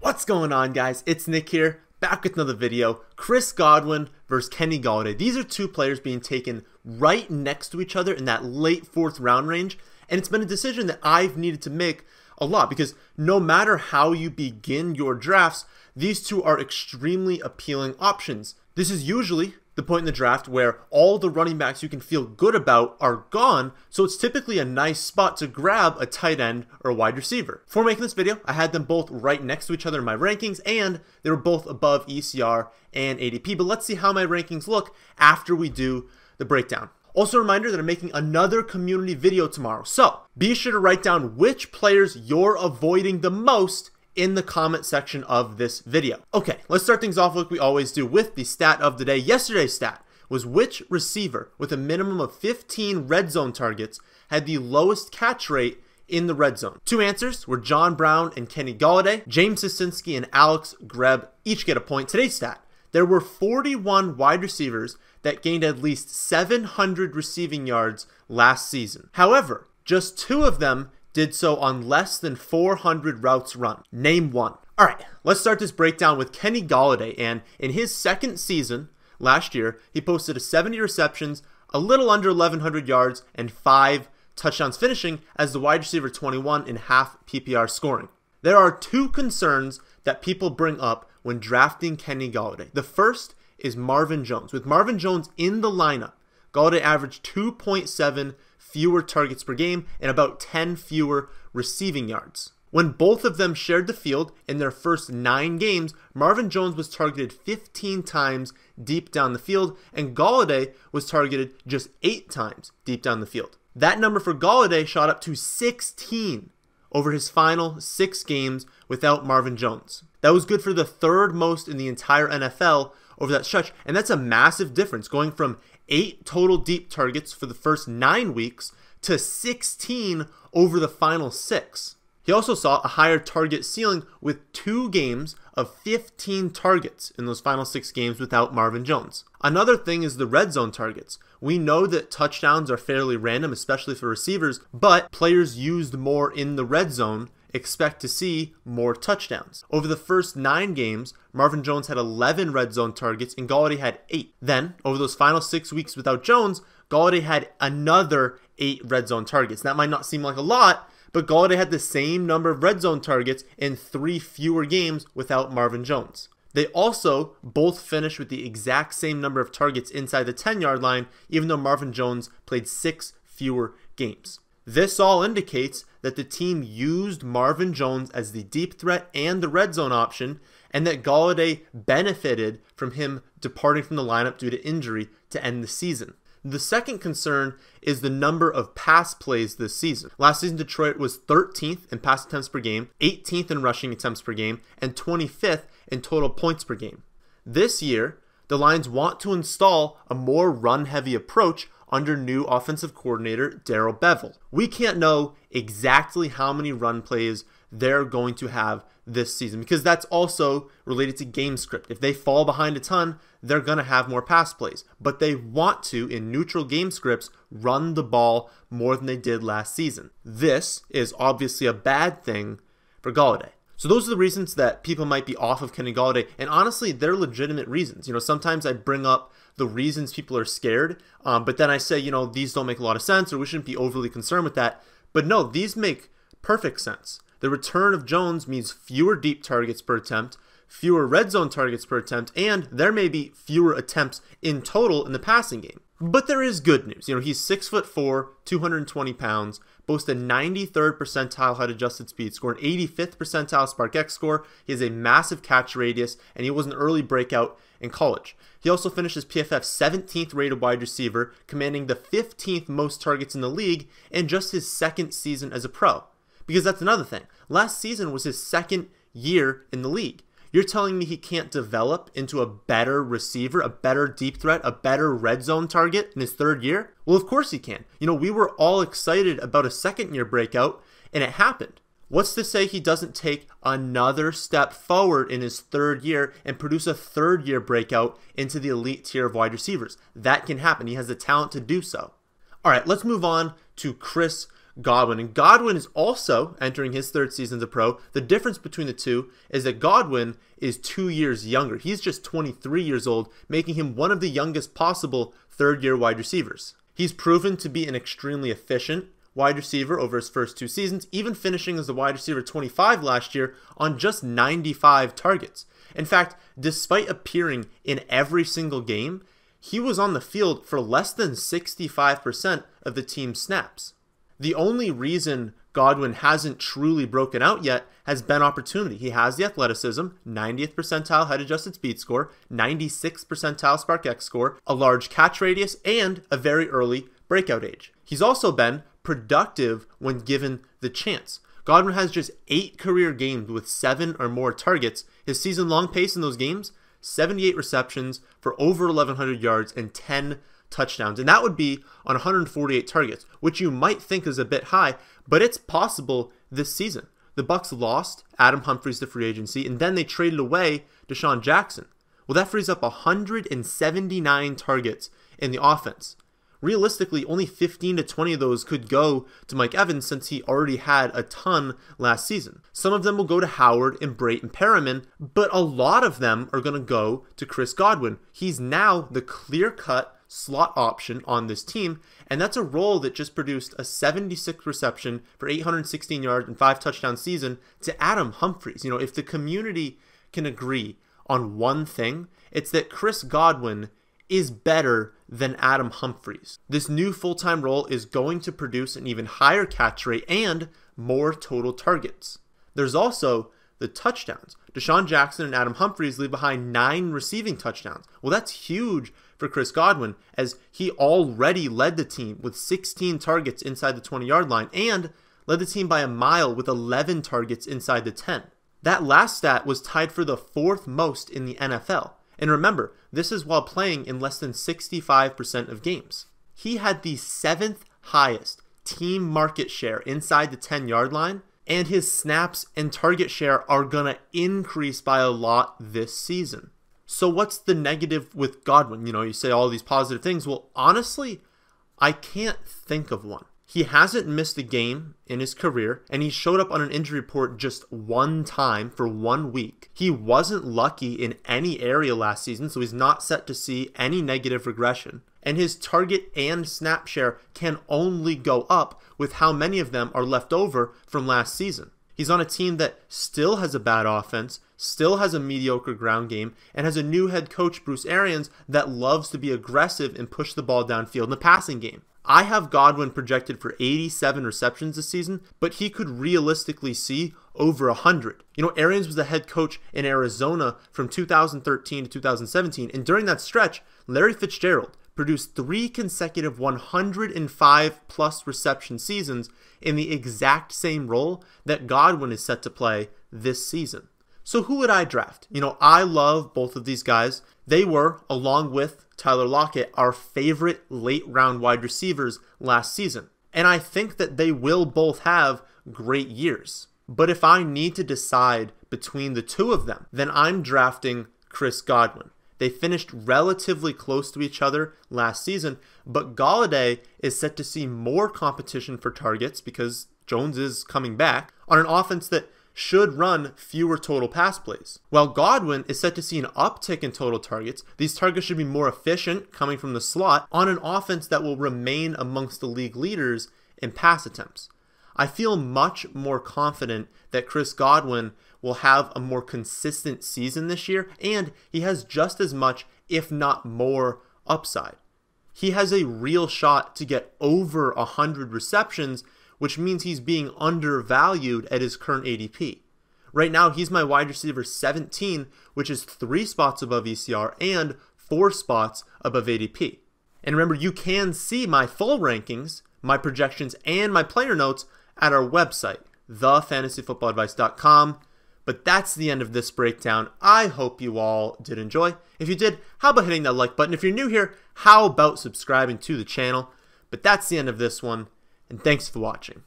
What's going on guys? It's Nick here, back with another video. Chris Godwin versus Kenny Golladay. These are two players being taken right next to each other in that late fourth round range, and it's been a decision that I've needed to make a lot because no matter how you begin your drafts, these two are extremely appealing options. This is usually the point in the draft where all the running backs you can feel good about are gone, so it's typically a nice spot to grab a tight end or wide receiver. For making this video, I had them both right next to each other in my rankings, and they were both above ECR and ADP, but let's see how my rankings look after we do the breakdown. Also a reminder that I'm making another community video tomorrow, so be sure to write down which players you're avoiding the most in the comment section of this video. Okay, let's start things off like we always do with the stat of the day. Yesterday's stat was which receiver with a minimum of 15 red zone targets had the lowest catch rate in the red zone. Two answers were John Brown and Kenny Golladay. James Sisinski and Alex Greb each get a point. Today's stat, there were 41 wide receivers that gained at least 700 receiving yards last season. However, just two of them did so on less than 400 routes run. Name one. All right, let's start this breakdown with Kenny Golladay. And in his second season last year, he posted a 70 receptions, a little under 1,100 yards, and five touchdowns, finishing as the wide receiver 21 in half PPR scoring. There are two concerns that people bring up when drafting Kenny Golladay. The first is Marvin Jones. With Marvin Jones in the lineup, Golladay averaged 2.7 fewer targets per game and about 10 fewer receiving yards. When both of them shared the field in their first nine games, Marvin Jones was targeted 15 times deep down the field, and Golladay was targeted just eight times deep down the field. That number for Golladay shot up to 16 over his final six games without Marvin Jones. That was good for the third most in the entire NFL over that stretch, and that's a massive difference going from eight total deep targets for the first nine weeks to 16 over the final six. He also saw a higher target ceiling with two games of 15 targets in those final six games without Marvin Jones. Another thing is the red zone targets. We know that touchdowns are fairly random, especially for receivers, but players used more in the red zone expect to see more touchdowns. Over the first nine games, Marvin Jones had 11 red zone targets and Golladay had eight. Then, over those final six weeks without Jones, Golladay had another eight red zone targets. That might not seem like a lot, but Golladay had the same number of red zone targets in three fewer games without Marvin Jones. They also both finished with the exact same number of targets inside the 10 yard line, even though Marvin Jones played six fewer games. This all indicates that the team used Marvin Jones as the deep threat and the red zone option, and that Golladay benefited from him departing from the lineup due to injury to end the season. The second concern is the number of pass plays this season. Last season, Detroit was 13th in pass attempts per game, 18th in rushing attempts per game, and 25th in total points per game. This year, the Lions want to install a more run heavy approach under new offensive coordinator Darrell Bevell. We can't know exactly how many run plays they're going to have this season because that's also related to game script. If they fall behind a ton, they're going to have more pass plays, but they want to, in neutral game scripts, run the ball more than they did last season. This is obviously a bad thing for Golladay. So those are the reasons that people might be off of Kenny Golladay, and honestly, they're legitimate reasons. You know, sometimes I bring up the reasons people are scared, um, but then I say, you know, these don't make a lot of sense, or we shouldn't be overly concerned with that. But no, these make perfect sense. The return of Jones means fewer deep targets per attempt, fewer red zone targets per attempt, and there may be fewer attempts in total in the passing game. But there is good news. You know, he's six foot four, 220 pounds, boasts a 93rd percentile height adjusted speed score, an 85th percentile SPARQ-X score. He has a massive catch radius, and he was an early breakout in college. He also finished as PFF 17th rated wide receiver, commanding the 15th most targets in the league in just his second season as a pro. Because that's another thing. Last season was his second year in the league. You're telling me he can't develop into a better receiver, a better deep threat, a better red zone target in his third year? Well, of course he can. You know, we were all excited about a second year breakout, and it happened. What's to say he doesn't take another step forward in his third year and produce a third year breakout into the elite tier of wide receivers? That can happen. He has the talent to do so. All right, let's move on to Chris Godwin. And Godwin is also entering his third season as a pro. The difference between the two is that Godwin is two years younger. He's just 23 years old, making him one of the youngest possible third year wide receivers. He's proven to be an extremely efficient wide receiver over his first two seasons, even finishing as the wide receiver 25 last year on just 95 targets. In fact, despite appearing in every single game, he was on the field for less than 65% of the team's snaps. The only reason Godwin hasn't truly broken out yet has been opportunity. He has the athleticism, 90th percentile head adjusted speed score, 96th percentile SPARQ-X score, a large catch radius, and a very early breakout age. He's also been productive when given the chance. Godwin has just eight career games with seven or more targets. His season long pace in those games 78 receptions for over 1,100 yards and 10 touchdowns. And that would be on 148 targets, which you might think is a bit high, but it's possible this season. The Bucs lost Adam Humphries to free agency, and then they traded away DeSean Jackson. Well, that frees up 179 targets in the offense realistically, only 15 to 20 of those could go to Mike Evans since he already had a ton last season. Some of them will go to Howard and Breshad Perriman, but a lot of them are going to go to Chris Godwin. He's now the clear cut slot option on this team, and that's a role that just produced a 76 reception for 816 yards and five touchdown season to Adam Humphries. You know, if the community can agree on one thing, it's that Chris Godwin is better than Adam Humphries. This new full time role is going to produce an even higher catch rate and more total targets. There's also the touchdowns. DeSean Jackson and Adam Humphries leave behind nine receiving touchdowns. Well, that's huge for Chris Godwin, as he already led the team with 16 targets inside the 20 yard line and led the team by a mile with 11 targets inside the 10. That last stat was tied for the fourth most in the NFL. And remember, this is while playing in less than 65% of games. He had the seventh highest team market share inside the 10 yard line, and his snaps and target share are going to increase by a lot this season. So, what's the negative with Godwin? You know, you say all these positive things. Well, honestly, I can't think of one. He hasn't missed a game in his career, and he showed up on an injury report just one time for one week. He wasn't lucky in any area last season, so he's not set to see any negative regression. And his target and snap share can only go up with how many of them are left over from last season. He's on a team that still has a bad offense, still has a mediocre ground game, and has a new head coach, Bruce Arians, that loves to be aggressive and push the ball downfield in the passing game. I have Godwin projected for 87 receptions this season, but he could realistically see over 100. You know, Arians was the head coach in Arizona from 2013 to 2017, and during that stretch, Larry Fitzgerald produced three consecutive 105 plus reception seasons in the exact same role that Godwin is set to play this season. So who would I draft? You know, I love both of these guys. They were, along with Tyler Lockett, our favorite late round wide receivers last season. And I think that they will both have great years. But if I need to decide between the two of them, then I'm drafting Chris Godwin. They finished relatively close to each other last season, but Golladay is set to see more competition for targets because Jones is coming back on an offense that should run fewer total pass plays. While Godwin is set to see an uptick in total targets, these targets should be more efficient coming from the slot on an offense that will remain amongst the league leaders in pass attempts. I feel much more confident that Chris Godwin will have a more consistent season this year, and he has just as much, if not more, upside. He has a real shot to get over 100 receptions which means he's being undervalued at his current ADP. Right now, he's my wide receiver 17, which is three spots above ECR and four spots above ADP. And remember, you can see my full rankings, my projections, and my player notes at our website, thefantasyfootballadvice.com. But that's the end of this breakdown. I hope you all did enjoy. If you did, how about hitting that like button? If you're new here, how about subscribing to the channel? But that's the end of this one and thanks for watching.